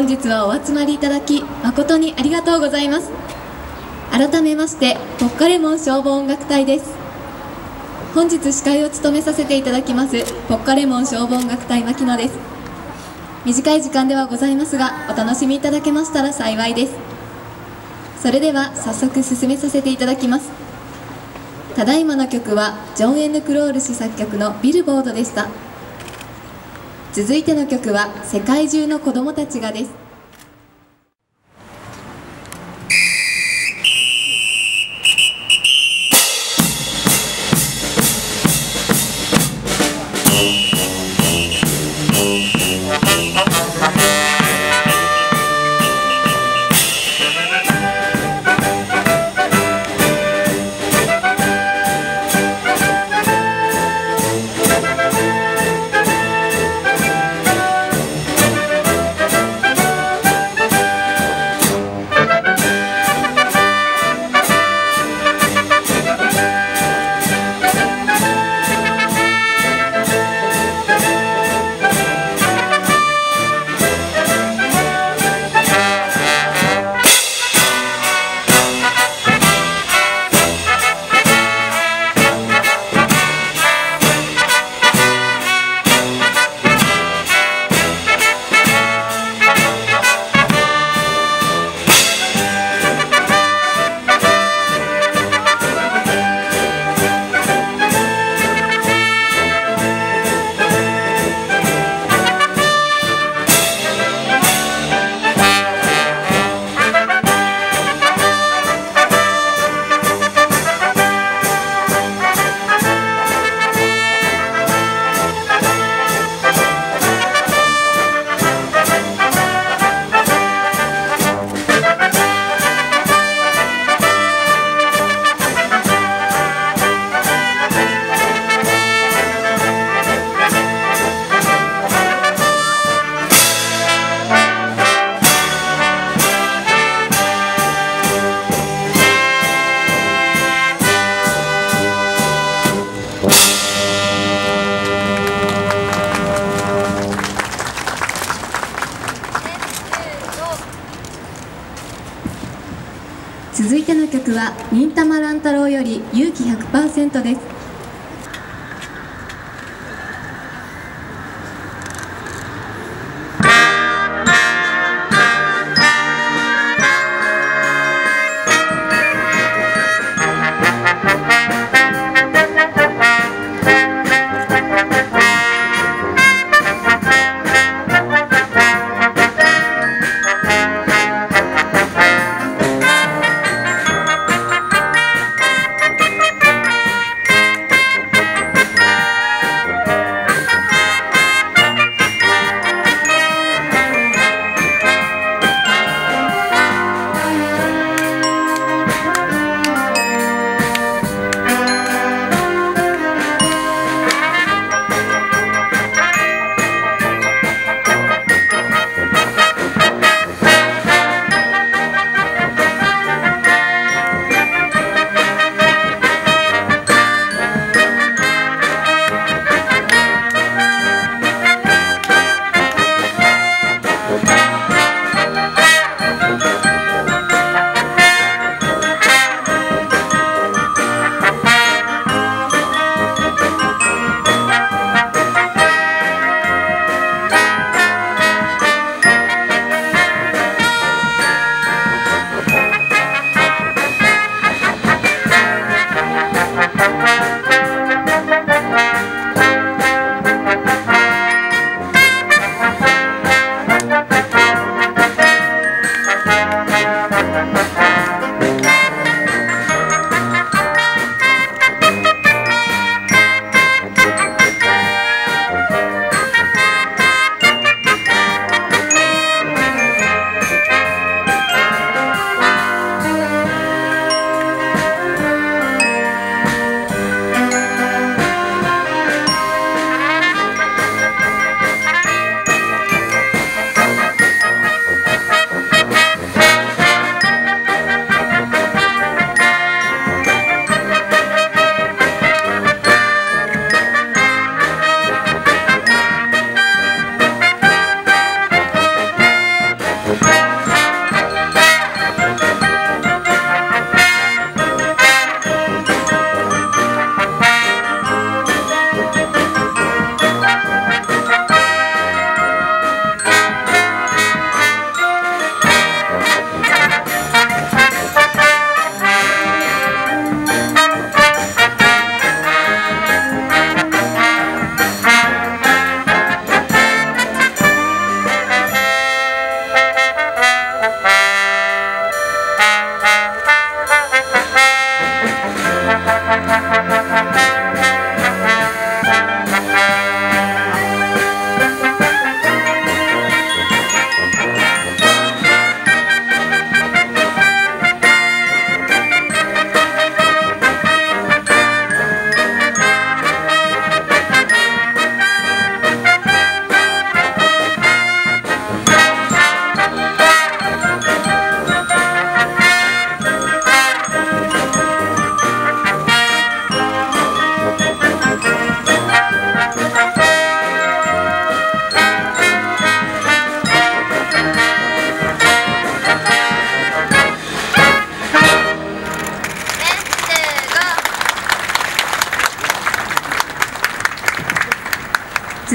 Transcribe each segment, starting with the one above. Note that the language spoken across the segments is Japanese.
本日はお集まりいただき誠にありがとうございます。改めましてポッカレモン消防音楽隊です。本日司会を務めさせていただきますポッカレモン消防音楽隊牧野です。短い時間ではございますがお楽しみいただけましたら幸いです。それでは早速進めさせていただきます。ただいまの曲はジョン・エンヌ・クロール氏作曲の「ビルボード」でした。続いての曲は「世界中の子どもたちが」です。は忍たま乱太郎より勇気100%です「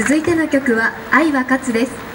続いての曲は愛は勝つです。